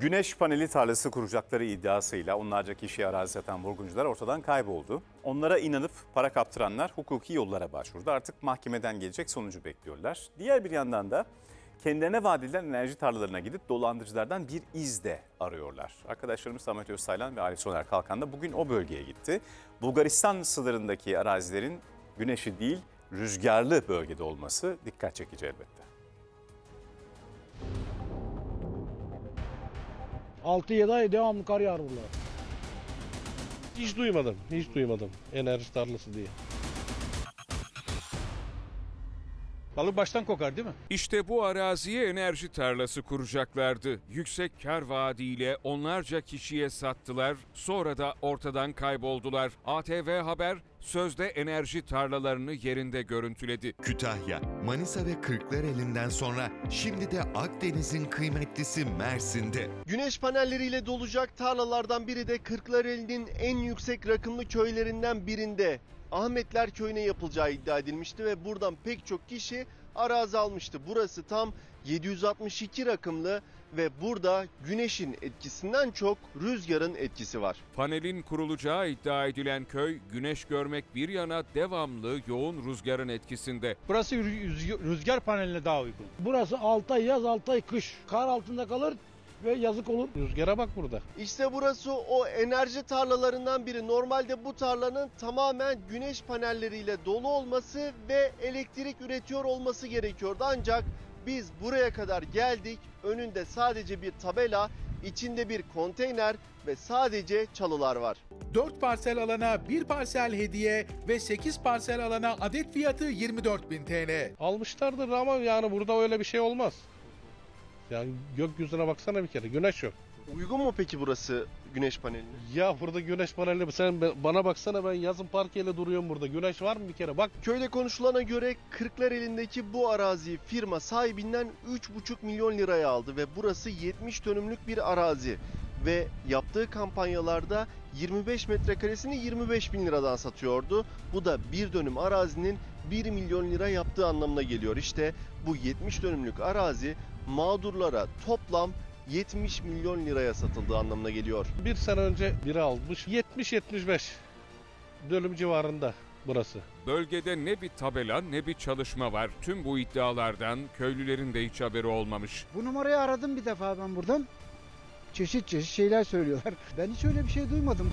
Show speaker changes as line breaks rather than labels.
Güneş paneli tarlası kuracakları iddiasıyla onlarca kişi arazi satan vurguncular ortadan kayboldu. Onlara inanıp para kaptıranlar hukuki yollara başvurdu. Artık mahkemeden gelecek sonucu bekliyorlar. Diğer bir yandan da kendilerine vaat edilen enerji tarlalarına gidip dolandırıcılardan bir iz de arıyorlar. Arkadaşlarımız Samet Öztaylan ve Ali Soner Kalkan da bugün o bölgeye gitti. Bulgaristan sınırındaki arazilerin güneşi değil rüzgarlı bölgede olması dikkat çekici elbette.
6-7 ay devamlı kar yağar burada.
Hiç duymadım, hiç duymadım enerji tarlası diye.
Balık baştan kokar değil mi?
İşte bu araziye enerji tarlası kuracaklardı. Yüksek kar vaadiyle onlarca kişiye sattılar, sonra da ortadan kayboldular. ATV Haber sözde enerji tarlalarını yerinde görüntüledi.
Kütahya, Manisa ve Kırklareli'nden sonra şimdi de Akdeniz'in kıymetlisi Mersin'de.
Güneş panelleriyle dolacak tarlalardan biri de Kırklareli'nin en yüksek rakımlı köylerinden birinde. Ahmetler köyüne yapılacağı iddia edilmişti ve buradan pek çok kişi arazi almıştı. Burası tam 762 rakımlı ve burada güneşin etkisinden çok rüzgarın etkisi var.
Panelin kurulacağı iddia edilen köy güneş görmek bir yana devamlı yoğun rüzgarın etkisinde.
Burası rüzgar, paneline daha uygun.
Burası 6 ay yaz 6 ay kış. Kar altında kalır ve yazık olur.
Rüzgara bak burada.
İşte burası o enerji tarlalarından biri. Normalde bu tarlanın tamamen güneş panelleriyle dolu olması ve elektrik üretiyor olması gerekiyordu. Ancak biz buraya kadar geldik. Önünde sadece bir tabela, içinde bir konteyner ve sadece çalılar var.
4 parsel alana 1 parsel hediye ve 8 parsel alana adet fiyatı 24.000 TL.
Almışlardır ama yani burada öyle bir şey olmaz. Yani gökyüzüne baksana bir kere güneş yok.
Uygun mu peki burası güneş paneline?
Ya burada güneş paneli sen bana baksana ben yazın parkeyle duruyorum burada. Güneş var mı bir kere? Bak
Köyde konuşulana göre Kırklareli'ndeki bu araziyi firma sahibinden 3,5 milyon liraya aldı ve burası 70 dönümlük bir arazi. Ve yaptığı kampanyalarda 25 metrekaresini 25 bin liradan satıyordu. Bu da bir dönüm arazinin 1 milyon lira yaptığı anlamına geliyor. İşte bu 70 dönümlük arazi mağdurlara toplam 70 milyon liraya satıldığı anlamına geliyor.
bir sene önce biri almış 70-75 dönüm civarında burası.
Bölgede ne bir tabela ne bir çalışma var. Tüm bu iddialardan köylülerin de hiç haberi olmamış.
Bu numarayı aradım bir defa ben buradan. Çeşit çeşit şeyler söylüyorlar. Ben hiç öyle bir şey duymadım.